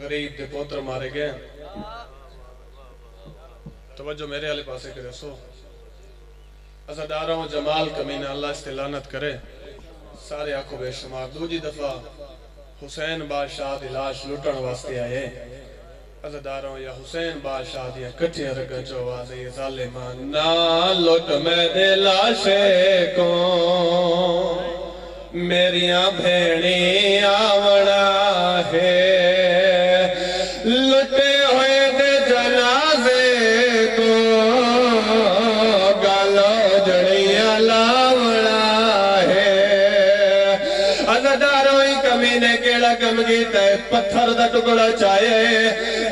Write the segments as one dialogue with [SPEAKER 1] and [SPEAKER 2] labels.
[SPEAKER 1] गरीब के पोत्र मारे गए तवज्जो मेरे वाले पासे करे, सो। अजादारों जमाल कमीना, अल्लाह इस लानत करे। सारे आँखों बेशुमार दूजी दफ़ा हुसैन बादशाह की लाश लुटन वास्ते आए अजादारों या हुसैन बादशाह दिया कटिया रग चो आवाज़ ये जालिमा ना लुट मैं दे लाशे को मेरिया भेणी आवना है।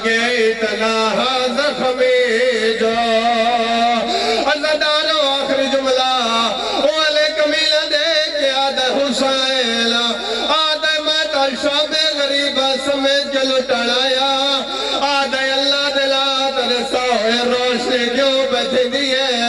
[SPEAKER 1] आगे इतना जख्मी जो आखिरी जुमला, ओ अले कमीला दे के आद आद मैं कल शाबे गरीब समेत के लुटाया आद अल्लाह दिला तेरे साए रोशनी क्यों बच दी है?